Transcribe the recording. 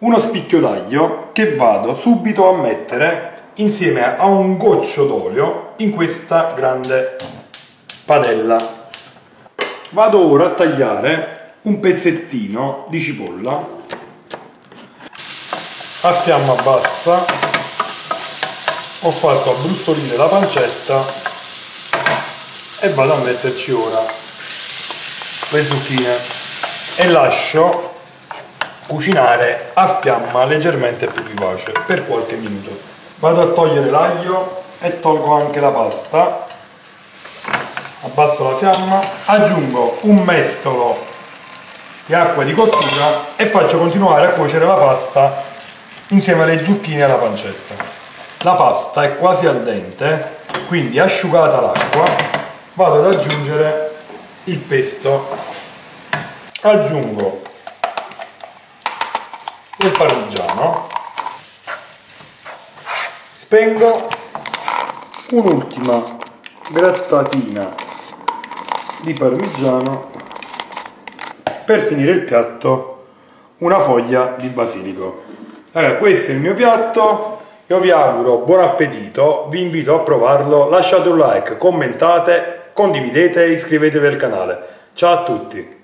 uno spicchio d'aglio che vado subito a mettere insieme a un goccio d'olio in questa grande padella. Vado ora a tagliare un pezzettino di cipolla a fiamma bassa ho fatto abbrustolire la pancetta e vado a metterci ora le zucchine e lascio cucinare a fiamma leggermente più vivace per qualche minuto vado a togliere l'aglio e tolgo anche la pasta abbasso la fiamma aggiungo un mestolo di acqua di cottura e faccio continuare a cuocere la pasta insieme alle zucchine e alla pancetta. La pasta è quasi al dente, quindi asciugata l'acqua vado ad aggiungere il pesto. Aggiungo il parmigiano, spengo un'ultima grattatina di parmigiano per finire il piatto una foglia di basilico. Allora, questo è il mio piatto, io vi auguro buon appetito, vi invito a provarlo, lasciate un like, commentate, condividete e iscrivetevi al canale. Ciao a tutti!